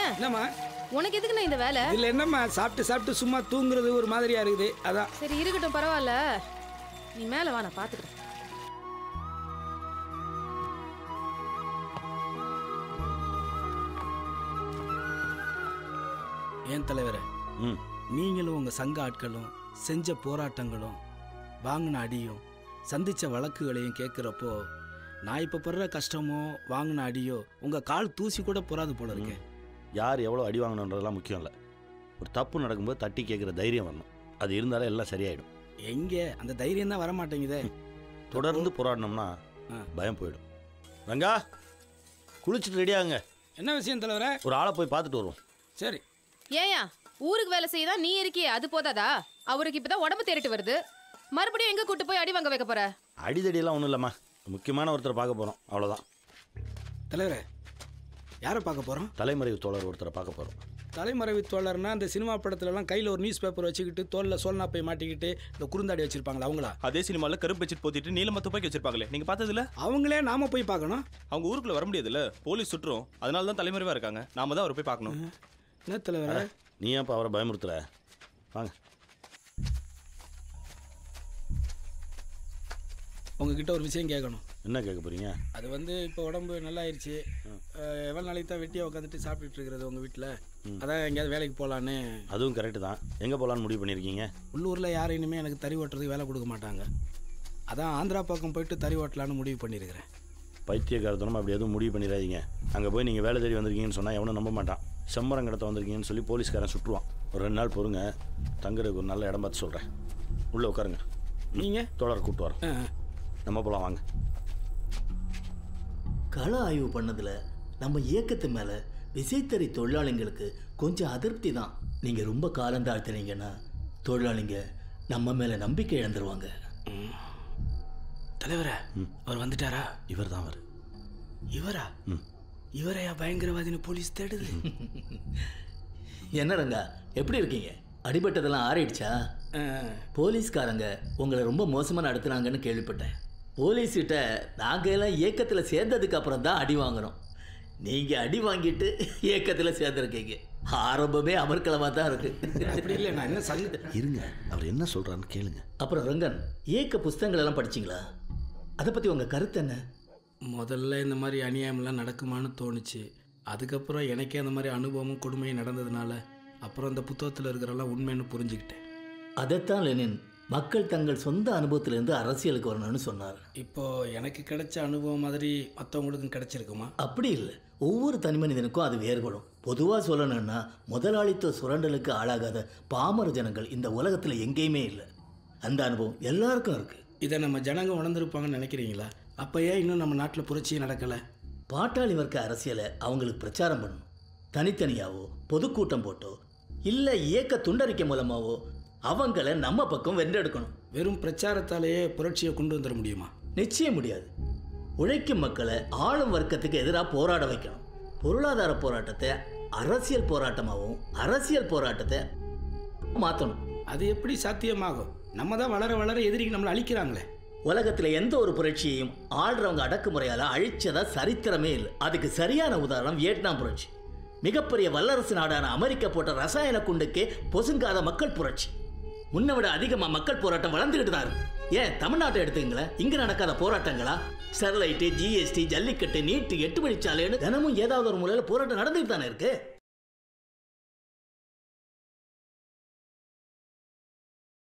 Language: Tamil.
என்ன? என்னம்மா? உனக்கு எதுக்குண்ணா இந்த வேலை? இதுல என்னம்மா? சாப்பிட்டு சாப்பிட்டு சும்மா தூங்குறது ஒரு மாதிரியா இருக்குது. அதான். சரி இருக்கட்டும் பரவாயில்ல. நீ மேல வா நான் பாத்துக்கிறேன். ஏன் தலைவரே? ம். நீங்களும் உங்க சங்க ஆட்களும் செஞ்ச போராட்டங்களும் வாங்கின அடியும் சந்திச்ச வழக்குகளையும் கேட்குறப்போ நான் இப்போ படுற கஷ்டமோ வாங்கின அடியோ உங்க கால் தூசி கூட போறாது போல இருக்கு. யார் எவ்வளோ அடி வாங்கணுன்றதெல்லாம் முக்கியம் இல்லை. ஒரு தப்பு நடக்கும்போது தட்டி கேட்குற தைரியம் வரணும். அது இருந்தாலே எல்லாம் சரியாயிடும். எங்க? அந்த தைரியம் தான் வர மாட்டேங்குதே தொடர்ந்து போராடினோம்னா ஆ. பயம் போயிடும். ரங்கா குளிச்சுட்டு ரெடியாகுங்க என்ன விஷயம் தலைவரே? ஒரு ஆளை போய் பார்த்துட்டு வருவோம். சரி. ஏயா ஊருக்கு வேலை செய்யதான் நீ இருக்கியே அது போதாதா? அவருக்கு இப்பதான் உடம்பு தேறிட்டு வருது. மறுபடியும் எங்க கூட்டு போய் அடி வாங்க வைக்க போற? அடிதடியெல்லாம் ஒன்றும் இல்லைம்மா. முக்கியமான ஒருத்தரை பார்க்க போகிறோம் அவ்வளோதான் தலைவரே யாரை பார்க்க போறோம்? தலைமறைவு தோழர் ஒருத்தரை பார்க்க போகிறோம் தலைமறைவு தோழர்னா இந்த சினிமா படத்துலலாம் கையில் ஒரு நியூஸ் பேப்பர் வச்சுக்கிட்டு தோலில் சோல்னா போய் மாட்டிக்கிட்டு இந்த குறுந்தாடி வச்சிருப்பாங்களா அவங்களா? அதே சினிமால கருப்பு வச்சுட்டு போத்திட்டு நீளமா துப்பாக்கி வச்சிருப்பாங்களே நீங்க பார்த்ததுல அவங்களே நாம போய் பார்க்கணும். அவங்க ஊருக்குள்ள வர முடியாதுல்ல? போலீஸ் சுற்றும் அதனால தான் தலைமறைவா இருக்காங்க. நாம தான் அவரை போய் பார்க்கணும். என்ன தலைவரே? நீ ஏன்ப்பா அவரை பயமுறுத்துற? வாங்க. உங்ககிட்ட ஒரு விஷயம் கேட்கணும். என்ன கேட்க போகிறீங்க அது வந்து இப்போ உடம்பு நல்லா ஆயிடுச்சு அஹ், எவ்வளோ நாளைக்கு தான் வெட்டியாக உட்காந்துட்டு சாப்பிட்டுட்டு இருக்கிறது உங்கள் வீட்டில் அதான் எங்கேயாவது வேலைக்கு போகலான்னு அதுவும் கரெக்டு தான். எங்கே போகலான்னு முடிவு பண்ணியிருக்கீங்க? உள்ளூரில் யாரும் இனிமேல் எனக்கு தறி ஓட்டுறதுக்கு வேலை கொடுக்க மாட்டாங்க. அதான் ஆந்திரா பக்கம் போயிட்டு தறி ஓட்டலான்னு முடிவு பண்ணியிருக்கிறேன். பைத்தியக்காரத்தனம் அப்படி எதுவும் முடிவு பண்ணிடாதீங்க. அங்கே போய் நீங்கள் வேலை தேடி வந்திருக்கீங்கன்னு சொன்னால் எவனும் நம்ப மாட்டான். செம்மரம் கடத்த வந்திருக்கீங்கன்னு சொல்லி போலீஸ்காரன் சுட்டுருவான். ஒரு ரெண்டு நாள் பொறுங்க. தங்குறதுக்கு ஒரு நல்ல இடம் பார்த்து சொல்கிறேன் உள்ளே உட்காருங்க. நீங்கள் தோழரை கூப்பிட்டு வரோம் நம்ம போகலாம் வாங்க. கள ஆய்வு பண்ணதுல நம்ம இயக்கத்து மேல விசைத்தறி தொழிலாளிங்களுக்கு கொஞ்சம் அதிருப்தி தான். நீங்க ரொம்ப காலம் தாழ்த்தினீங்கன்னா தொழிலாளிங்க நம்ம மேல நம்பிக்கை இழந்துருவாங்க. தலைவரே அவர் வந்துட்டாரா? இவர் தான் அவர். இவரா? ம். இவரையா பயங்கரவாதின்னு போலீஸ் தேடுது. என்ன ரங்கா எப்படி இருக்கீங்க? அடிபட்டதெல்லாம் ஆறிடுச்சா? போலீஸ்காரங்க உங்களை ரொம்ப மோசமாக நடத்துனாங்கன்னு கேள்விப்பட்டேன். போலீஸ்கிட்ட நாங்கள் எல்லாம் இயக்கத்தில் சேர்ந்ததுக்கு அப்புறம் தான் அடி வாங்குறோம் நீங்கள் அடி வாங்கிட்டு இயக்கத்தில் சேர்ந்துருக்கீங்க. ஆரம்பமே அமர்க்கலமாக தான் இருக்கு. அப்படி இல்லை நான் என்ன சங்க இருங்க அவர் என்ன சொல்கிறான்னு கேளுங்க. அப்புறம் ரங்கன் இயக்க புஸ்தகங்கள் எல்லாம் படிச்சிங்களா? அதை பற்றி உங்கள் கருத்து என்ன? முதல்ல இந்த மாதிரி அநியாயம்லாம் நடக்குமான்னு தோணுச்சு. அதுக்கப்புறம் எனக்கே அந்த மாதிரி அனுபவமும் கொடுமையும் நடந்ததுனால அப்புறம் அந்த புத்தகத்தில் இருக்கிறெல்லாம் உண்மைன்னு புரிஞ்சுக்கிட்டேன். அதைத்தான் லெனின் மக்கள் தங்கள் சொந்த அனுபவத்திலிருந்து அரசியலுக்கு வரணும்னு சொன்னார். இப்போ எனக்கு கிடைச்ச அனுபவம் மாதிரி மற்றவங்களுக்கும் கிடைச்சிருக்குமா? அப்படி இல்லை. ஒவ்வொரு தனி மனிதனுக்கும் அது வேறுபடும். பொதுவாக சொல்லணும்னா முதலாளித்துவ சுரண்டலுக்கு ஆளாகாத பாமர ஜனங்கள் இந்த உலகத்தில் எங்கேயுமே இல்லை. அந்த அனுபவம் எல்லாருக்கும் இருக்குது இதை நம்ம ஜனங்க உணர்ந்திருப்பாங்கன்னு நினைக்கிறீங்களா? அப்போ ஏன் இன்னும் நம்ம நாட்டில் புரட்சியே நடக்கலை? பாட்டாளி வர்க்க அரசியலை அவங்களுக்கு பிரச்சாரம் பண்ணணும். தனித்தனியாவோ பொதுக்கூட்டம் போட்டோ இல்லை இயக்க துண்டறிக்கை மூலமாவோ அவங்கள நம்ம பக்கம் வென்றெடுக்கணும். வெறும் பிரச்சாரத்தாலேயே புரட்சியை கொண்டு வந்துட முடியுமா? நிச்சயம் முடியாது. உழைக்கும் மக்களை ஆளும் வர்க்கத்துக்கு எதிராக போராட வைக்கணும். பொருளாதார போராட்டத்தை அரசியல் போராட்டமாகவும் அரசியல் போராட்டத்தை மாற்றணும் அது எப்படி சாத்தியமாகும்? நம்ம தான் வளர வளர எதிரிக்கு நம்மளை அழிக்கிறாங்களே. உலகத்தில் எந்த ஒரு புரட்சியையும் ஆள்றவங்க அடக்குமுறையால் அழிச்சதா சரித்திரமே இல்லை. அதுக்கு சரியான உதாரணம் வியட்நாம் புரட்சி. மிகப்பெரிய வல்லரசு நாடான அமெரிக்கா போட்ட ரசாயன குண்டுக்கே பொசுங்காத மக்கள் புரட்சி. முன்னை விட அதிகமாக மக்கள் போராட்டம் வளர்ந்துக்கிட்டு தான் இருக்கு. ஏன் தமிழ்நாட்டை எடுத்துங்களேன் இங்க நடக்காத போராட்டங்களா? ஸ்டெர்லைட்டு ஜிஎஸ்டி ஜல்லிக்கட்டு நீட்டு எட்டு மணிச்சாலைன்னு தினமும் ஏதாவது ஒரு மூலையில் போராட்டம் நடந்துட்டு தானே இருக்கு?